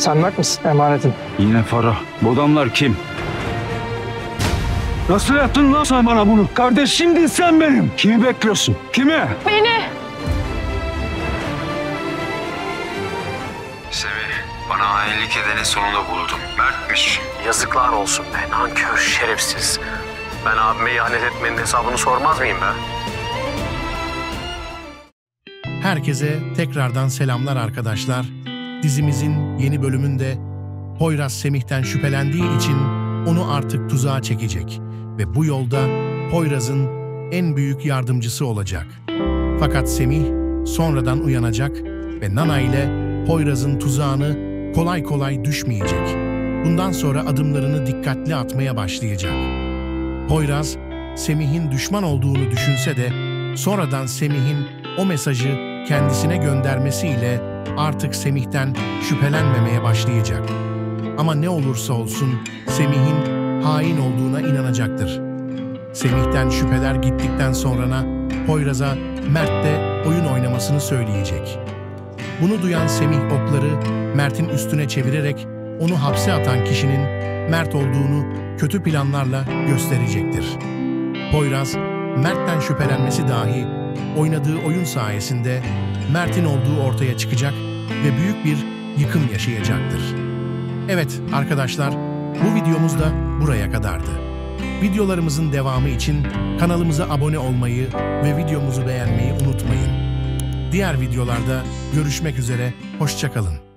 Sen Mert misin? Emanetin. Yine para. Bu adamlar kim? Nasıl yaptın lan sen bana bunu? Kardeş şimdi sen benim. Kimi bekliyorsun? Kimi? Beni! Semih, bana hainlik edenin sonunda buldum. Mertmiş. Yazıklar olsun be nankör şerefsiz. Ben abime ihanet etmenin hesabını sormaz mıyım be? Herkese tekrardan selamlar arkadaşlar. Dizimizin yeni bölümünde Poyraz Semih'ten şüphelendiği için onu artık tuzağa çekecek ve bu yolda Poyraz'ın en büyük yardımcısı olacak. Fakat Semih sonradan uyanacak ve Nana ile Poyraz'ın tuzağını kolay kolay düşmeyecek. Bundan sonra adımlarını dikkatli atmaya başlayacak. Poyraz, Semih'in düşman olduğunu düşünse de sonradan Semih'in o mesajı kendisine göndermesiyle artık Semih'ten şüphelenmemeye başlayacak. Ama ne olursa olsun Semih'in hain olduğuna inanacaktır. Semih'ten şüpheler gittikten sonra Poyraz'a Mert de oyun oynamasını söyleyecek. Bunu duyan Semih okları Mert'in üstüne çevirerek onu hapse atan kişinin Mert olduğunu kötü planlarla gösterecektir. Poyraz, Mert'ten şüphelenmesi dahi oynadığı oyun sayesinde Mert'in olduğu ortaya çıkacak ve büyük bir yıkım yaşayacaktır. Evet arkadaşlar, bu videomuz da buraya kadardı. Videolarımızın devamı için kanalımıza abone olmayı ve videomuzu beğenmeyi unutmayın. Diğer videolarda görüşmek üzere, hoşçakalın.